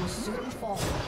Você não informa.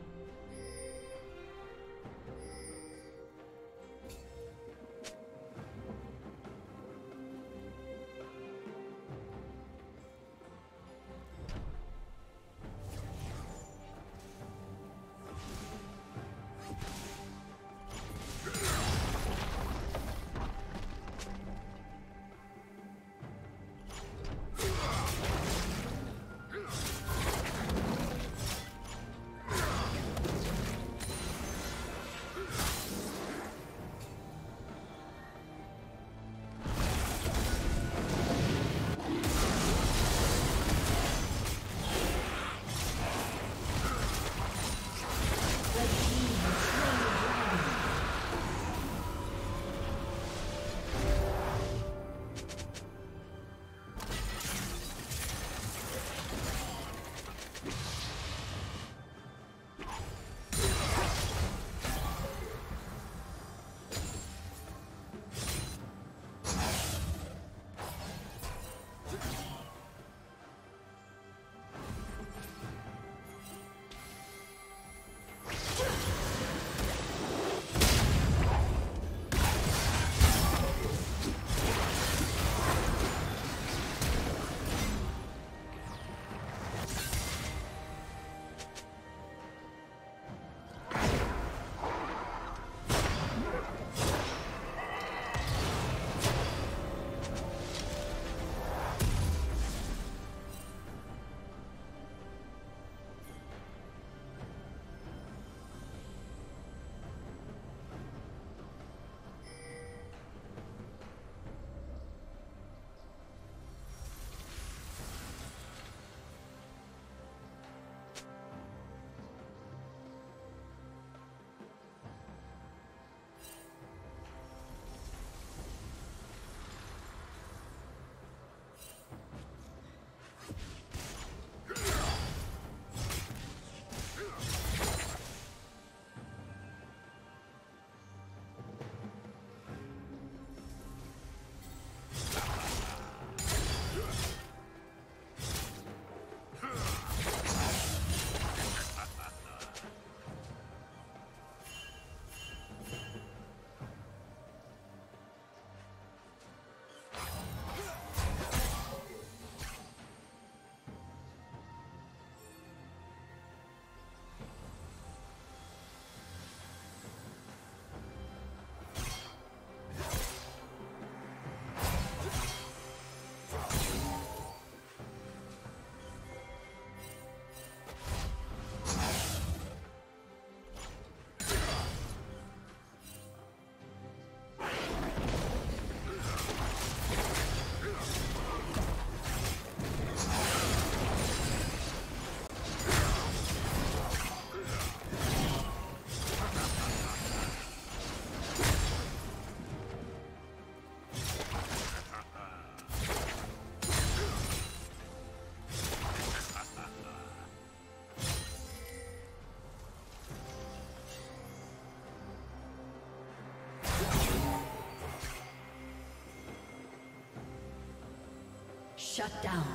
Shut down.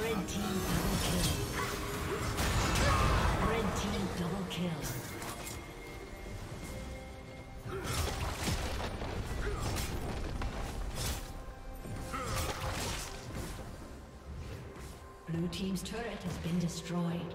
Red team double kill. Red team double kill. Blue Team's turret has been destroyed.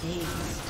Peace.